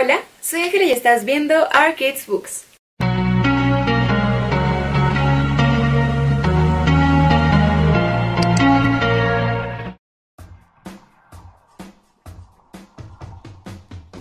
Hola, soy Ángela y estás viendo Arcades Books.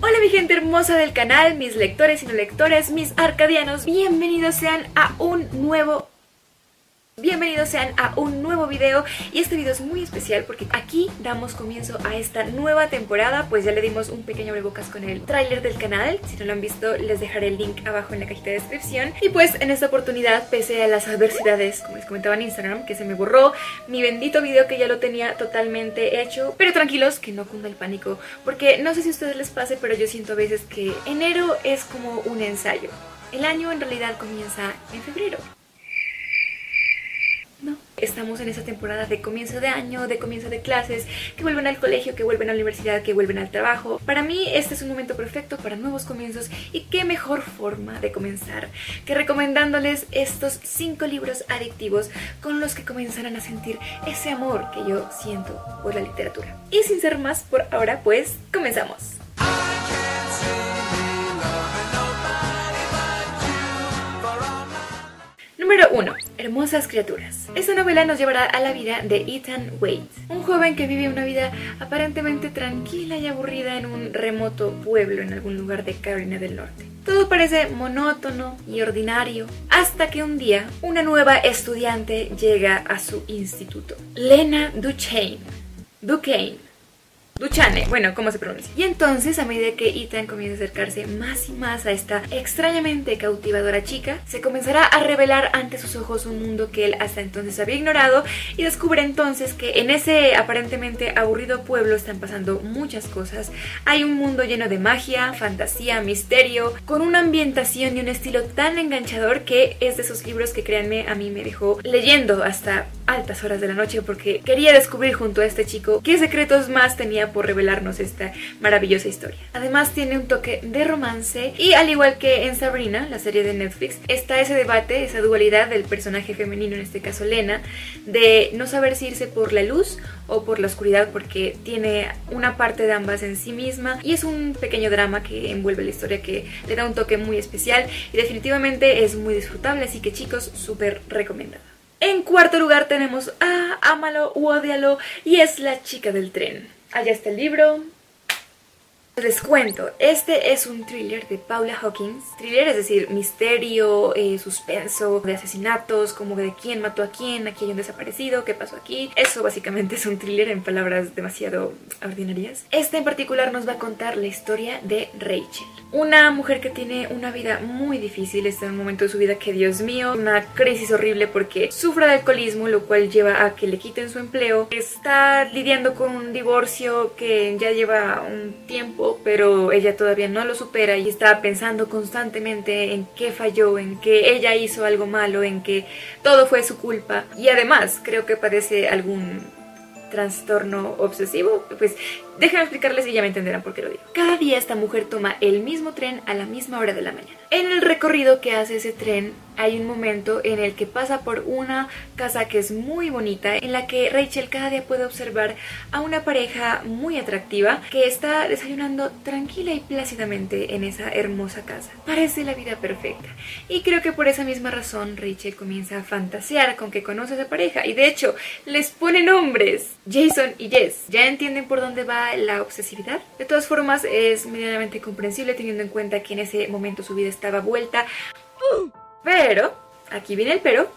Hola mi gente hermosa del canal, mis lectores y no lectores, mis arcadianos, bienvenidos sean a un nuevo Bienvenidos sean a un nuevo video y este video es muy especial porque aquí damos comienzo a esta nueva temporada pues ya le dimos un pequeño abrebocas con el tráiler del canal. Si no lo han visto les dejaré el link abajo en la cajita de descripción. Y pues en esta oportunidad pese a las adversidades como les comentaba en Instagram que se me borró mi bendito video que ya lo tenía totalmente hecho pero tranquilos que no cunda el pánico porque no sé si a ustedes les pase pero yo siento a veces que enero es como un ensayo. El año en realidad comienza en febrero. Estamos en esa temporada de comienzo de año, de comienzo de clases, que vuelven al colegio, que vuelven a la universidad, que vuelven al trabajo. Para mí este es un momento perfecto para nuevos comienzos y qué mejor forma de comenzar que recomendándoles estos cinco libros adictivos con los que comenzarán a sentir ese amor que yo siento por la literatura. Y sin ser más por ahora, pues comenzamos. Número 1. Hermosas criaturas. Esta novela nos llevará a la vida de Ethan Wade, un joven que vive una vida aparentemente tranquila y aburrida en un remoto pueblo en algún lugar de Carolina del Norte. Todo parece monótono y ordinario, hasta que un día una nueva estudiante llega a su instituto, Lena Duchesne. Duquesne Duchane, bueno, ¿cómo se pronuncia? Y entonces, a medida que Ethan comienza a acercarse más y más a esta extrañamente cautivadora chica, se comenzará a revelar ante sus ojos un mundo que él hasta entonces había ignorado y descubre entonces que en ese aparentemente aburrido pueblo están pasando muchas cosas. Hay un mundo lleno de magia, fantasía, misterio, con una ambientación y un estilo tan enganchador que es de esos libros que créanme a mí me dejó leyendo hasta altas horas de la noche porque quería descubrir junto a este chico qué secretos más tenía por revelarnos esta maravillosa historia. Además tiene un toque de romance y al igual que en Sabrina, la serie de Netflix, está ese debate, esa dualidad del personaje femenino, en este caso Lena, de no saber si irse por la luz o por la oscuridad porque tiene una parte de ambas en sí misma y es un pequeño drama que envuelve la historia que le da un toque muy especial y definitivamente es muy disfrutable, así que chicos, súper recomendado. En cuarto lugar tenemos a Ámalo u Odialo y es la chica del tren. Allá está el libro. Les cuento, este es un thriller de Paula Hawkins. Thriller es decir, misterio, eh, suspenso, de asesinatos, como de quién mató a quién, aquí hay un desaparecido, qué pasó aquí. Eso básicamente es un thriller en palabras demasiado ordinarias. Este en particular nos va a contar la historia de Rachel. Una mujer que tiene una vida muy difícil, está en un momento de su vida que, Dios mío, una crisis horrible porque sufre de alcoholismo, lo cual lleva a que le quiten su empleo. Está lidiando con un divorcio que ya lleva un tiempo pero ella todavía no lo supera y está pensando constantemente en qué falló, en que ella hizo algo malo, en que todo fue su culpa. Y además creo que padece algún trastorno obsesivo, pues déjenme explicarles y ya me entenderán por qué lo digo. Cada día esta mujer toma el mismo tren a la misma hora de la mañana. En el recorrido que hace ese tren hay un momento en el que pasa por una casa que es muy bonita, en la que Rachel cada día puede observar a una pareja muy atractiva que está desayunando tranquila y plácidamente en esa hermosa casa. Parece la vida perfecta. Y creo que por esa misma razón Rachel comienza a fantasear con que conoce a esa pareja y de hecho les pone nombres. Jason y Jess. ¿Ya entienden por dónde va la obsesividad? De todas formas es medianamente comprensible teniendo en cuenta que en ese momento su vida estaba vuelta... Pero, aquí viene el pero,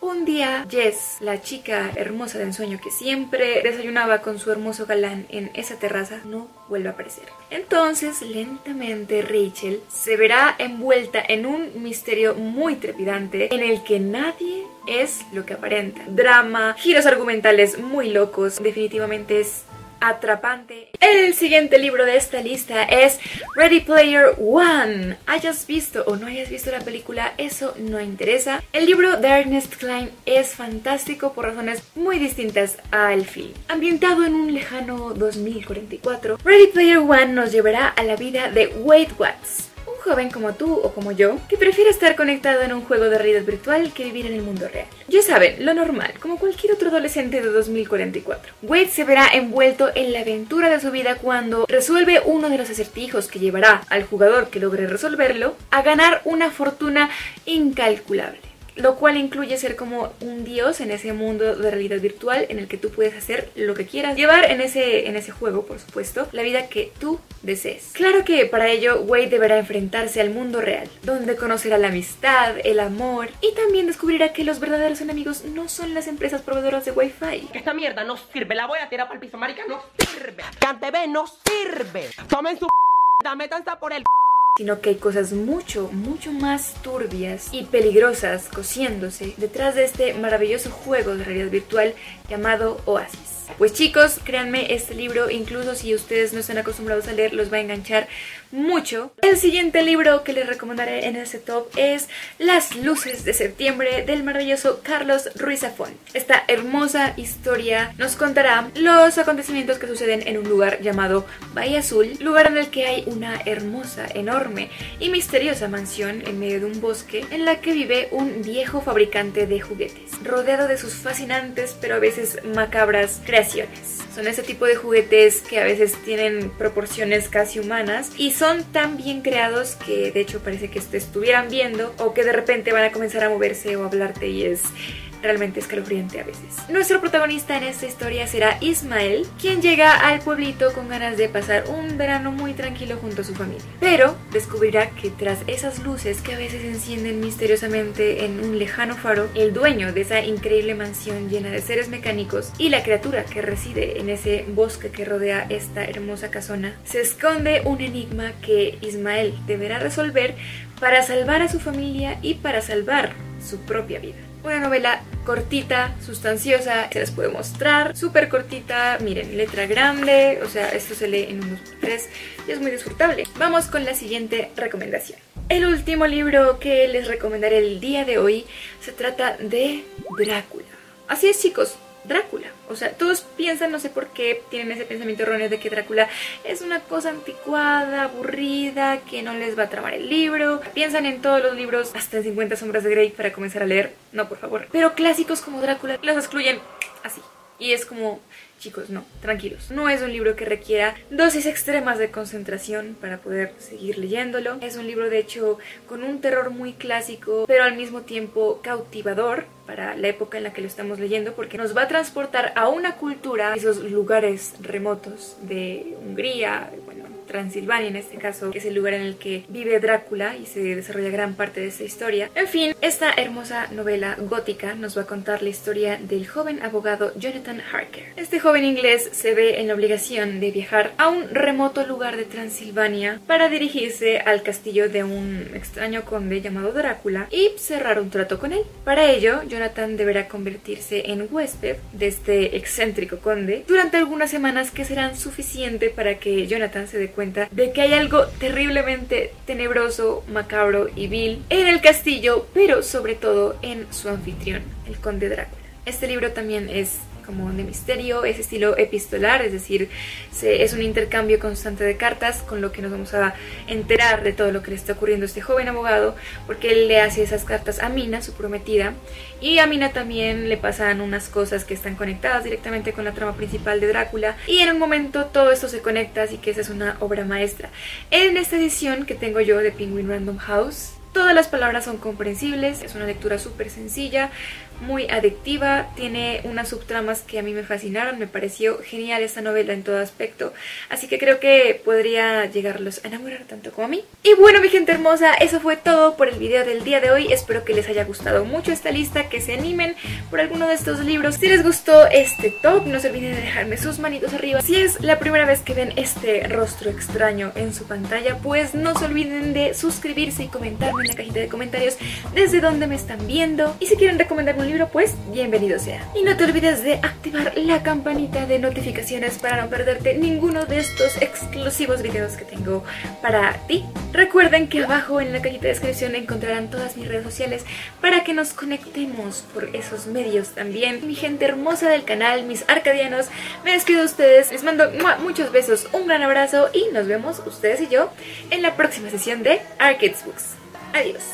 un día Jess, la chica hermosa de ensueño que siempre desayunaba con su hermoso galán en esa terraza, no vuelve a aparecer. Entonces, lentamente Rachel se verá envuelta en un misterio muy trepidante en el que nadie es lo que aparenta. Drama, giros argumentales muy locos, definitivamente es atrapante. El siguiente libro de esta lista es Ready Player One. Hayas visto o no hayas visto la película, eso no interesa. El libro de Ernest Klein es fantástico por razones muy distintas al film. Ambientado en un lejano 2044, Ready Player One nos llevará a la vida de Wade Watts, joven como tú o como yo que prefiere estar conectado en un juego de realidad virtual que vivir en el mundo real. Ya saben, lo normal, como cualquier otro adolescente de 2044. Wade se verá envuelto en la aventura de su vida cuando resuelve uno de los acertijos que llevará al jugador que logre resolverlo a ganar una fortuna incalculable lo cual incluye ser como un dios en ese mundo de realidad virtual en el que tú puedes hacer lo que quieras, llevar en ese, en ese juego, por supuesto, la vida que tú desees. Claro que para ello Wade deberá enfrentarse al mundo real, donde conocerá la amistad, el amor y también descubrirá que los verdaderos enemigos no son las empresas proveedoras de Wi-Fi. Esta mierda no sirve, la voy a tirar para el piso, marica, no sirve. Cantebe no sirve. Tomen su métanse por el sino que hay cosas mucho, mucho más turbias y peligrosas cosiéndose detrás de este maravilloso juego de realidad virtual llamado Oasis. Pues chicos, créanme, este libro, incluso si ustedes no están acostumbrados a leer, los va a enganchar mucho. El siguiente libro que les recomendaré en este top es Las luces de septiembre del maravilloso Carlos Ruiz Zafón. Esta hermosa historia nos contará los acontecimientos que suceden en un lugar llamado Bahía Azul, lugar en el que hay una hermosa, enorme y misteriosa mansión en medio de un bosque en la que vive un viejo fabricante de juguetes, rodeado de sus fascinantes pero a veces macabras creaciones. Son ese tipo de juguetes que a veces tienen proporciones casi humanas y son tan bien creados que de hecho parece que te estuvieran viendo o que de repente van a comenzar a moverse o a hablarte y es realmente escalofriante a veces. Nuestro protagonista en esta historia será Ismael, quien llega al pueblito con ganas de pasar un verano muy tranquilo junto a su familia. Pero descubrirá que tras esas luces que a veces encienden misteriosamente en un lejano faro, el dueño de esa increíble mansión llena de seres mecánicos y la criatura que reside en ese bosque que rodea esta hermosa casona, se esconde un enigma que Ismael deberá resolver para salvar a su familia y para salvar su propia vida. Una novela cortita, sustanciosa, se las puedo mostrar, súper cortita, miren, letra grande, o sea, esto se lee en unos tres y es muy disfrutable. Vamos con la siguiente recomendación. El último libro que les recomendaré el día de hoy se trata de Drácula. Así es chicos, Drácula. O sea, todos piensan, no sé por qué, tienen ese pensamiento erróneo de que Drácula es una cosa anticuada, aburrida, que no les va a tramar el libro. Piensan en todos los libros, hasta en 50 sombras de Grey para comenzar a leer. No, por favor. Pero clásicos como Drácula los excluyen así. Y es como, chicos, no, tranquilos. No es un libro que requiera dosis extremas de concentración para poder seguir leyéndolo. Es un libro, de hecho, con un terror muy clásico, pero al mismo tiempo cautivador para la época en la que lo estamos leyendo, porque nos va a transportar a una cultura, esos lugares remotos de Hungría, Transilvania en este caso, que es el lugar en el que vive Drácula y se desarrolla gran parte de esta historia. En fin, esta hermosa novela gótica nos va a contar la historia del joven abogado Jonathan Harker. Este joven inglés se ve en la obligación de viajar a un remoto lugar de Transilvania para dirigirse al castillo de un extraño conde llamado Drácula y cerrar un trato con él. Para ello, Jonathan deberá convertirse en huésped de este excéntrico conde durante algunas semanas que serán suficiente para que Jonathan se dé cuenta de que hay algo terriblemente tenebroso, macabro y vil en el castillo, pero sobre todo en su anfitrión, el conde Drácula. Este libro también es como de misterio, es estilo epistolar, es decir, es un intercambio constante de cartas con lo que nos vamos a enterar de todo lo que le está ocurriendo a este joven abogado, porque él le hace esas cartas a Mina, su prometida, y a Mina también le pasan unas cosas que están conectadas directamente con la trama principal de Drácula, y en un momento todo esto se conecta, así que esa es una obra maestra. En esta edición que tengo yo de Penguin Random House, Todas las palabras son comprensibles, es una lectura súper sencilla, muy adictiva, tiene unas subtramas que a mí me fascinaron, me pareció genial esta novela en todo aspecto, así que creo que podría llegarlos a enamorar tanto como a mí. Y bueno mi gente hermosa, eso fue todo por el video del día de hoy, espero que les haya gustado mucho esta lista, que se animen por alguno de estos libros. Si les gustó este top, no se olviden de dejarme sus manitos arriba. Si es la primera vez que ven este rostro extraño en su pantalla, pues no se olviden de suscribirse y comentarme en la cajita de comentarios desde donde me están viendo. Y si quieren recomendarme un libro, pues bienvenido sea. Y no te olvides de activar la campanita de notificaciones para no perderte ninguno de estos exclusivos videos que tengo para ti. Recuerden que abajo en la cajita de descripción encontrarán todas mis redes sociales para que nos conectemos por esos medios también. Mi gente hermosa del canal, mis arcadianos, me despido de ustedes, les mando muchos besos, un gran abrazo y nos vemos ustedes y yo en la próxima sesión de Arcades Books. Adiós.